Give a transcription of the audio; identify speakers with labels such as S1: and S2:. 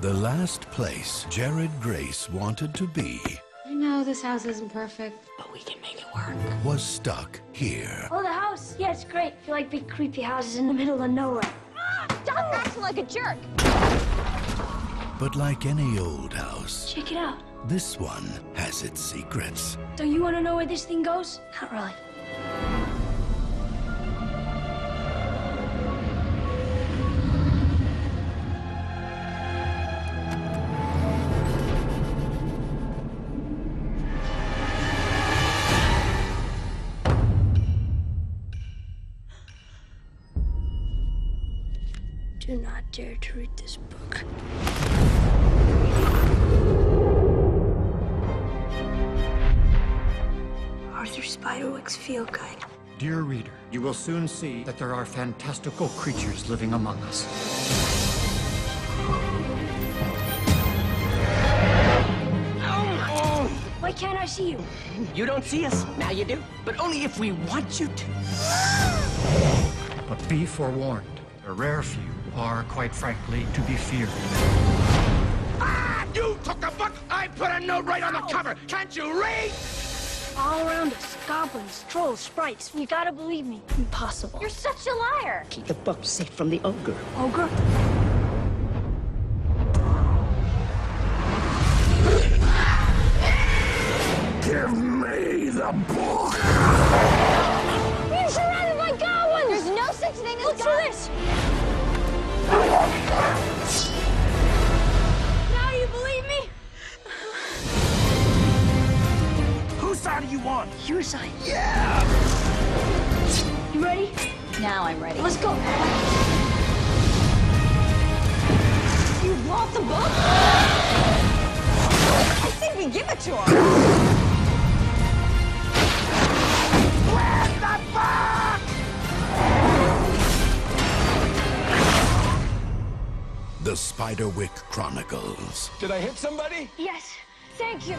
S1: The last place Jared Grace wanted to be
S2: I know this house isn't perfect.
S3: But we can make it work.
S1: was stuck here.
S4: Oh, the house. Yeah, it's great. I feel like big creepy houses in the middle of nowhere.
S5: Stop acting like a jerk.
S1: But like any old house,
S4: Check it out.
S1: this one has its secrets.
S4: Don't you want to know where this thing goes? Not really. Do not dare to read this book. Arthur Spiderwick's Field Guide.
S6: Dear reader, you will soon see that there are fantastical creatures living among us.
S4: Why can't I see you?
S3: You don't see us. Now you do. But only if we want you to.
S6: But be forewarned, a rare few are, quite frankly, to be feared.
S7: Ah, you took the book! I put a note right on the cover! Can't you read?
S4: All around us, goblins, trolls, sprites. You gotta believe me. Impossible.
S5: You're such a liar.
S3: Keep the book safe from the ogre.
S4: ogre.
S7: Give me the book!
S4: Now you believe me?
S7: Whose side are you on?
S4: Your side.
S7: Yeah!
S4: You ready?
S5: Now I'm ready.
S4: Let's go.
S5: You want the book? I think we give it to him.
S1: The Spiderwick Chronicles.
S7: Did I hit somebody?
S4: Yes. Thank you.